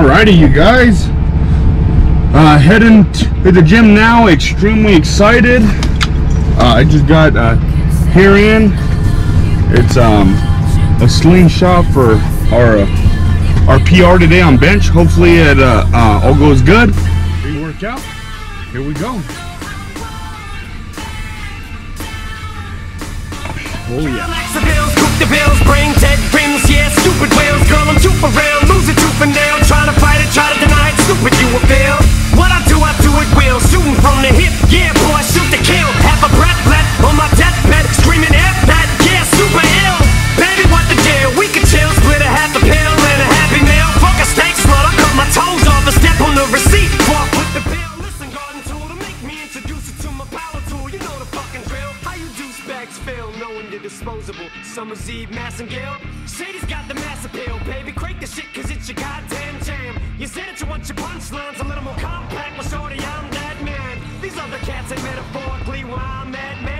Alrighty, you guys. Uh, heading to the gym now. Extremely excited. Uh, I just got uh, hair in. It's um, a slingshot for our uh, our PR today on bench. Hopefully it uh, uh, all goes good. We work out. Here we go. Oh yeah. Disposable? Summer's Eve, Massengill. Shady's got the mass appeal, baby. Crank the shit, cause it's your goddamn jam. You said that you want your punchlines a little more compact, but shorty, I'm that man. These other cats ain't metaphorically where I'm at, man.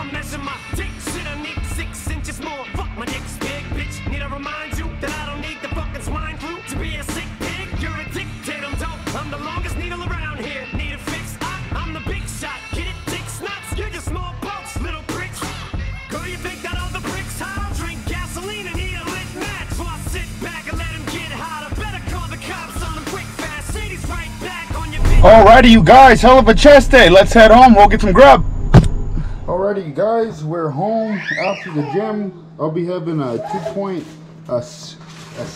I'ma measure my dick. Shit, I need six inches more. Fuck my dick's big, bitch. Need I remind you that I don't need the fucking swine flu to be a sick pig? You're I'm dope. I'm the longest needle around here. Need a fix? I, I'm the big shot. Get it, dick. You're just small boats, little pricks. Girl, you think that all the bricks I'll drink gasoline and eat a lit match. So I sit back and let him get hotter. Better call the cops on quick fast. Right back on your bitch. Alrighty, you guys, hell of a chest day. Let's head home. We'll get some grub. Alrighty, guys, we're home after the gym. I'll be having a two point, uh, uh,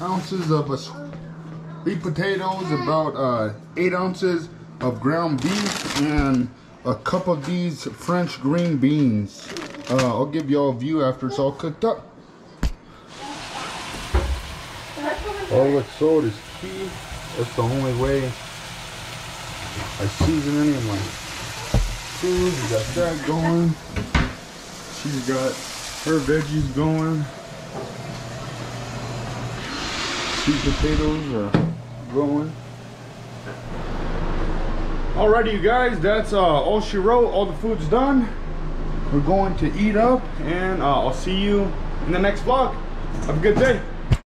ounces of uh, sweet potatoes, about uh, eight ounces of ground beef, and a cup of these French green beans. Uh, I'll give y'all a view after it's all cooked up. All that's sold is key. That's the only way I season any of my food. We got that going. She's got her veggies going. Sweet potatoes are going. Alrighty, you guys, that's uh, all she wrote. All the food's done. We're going to eat up, and uh, I'll see you in the next vlog. Have a good day.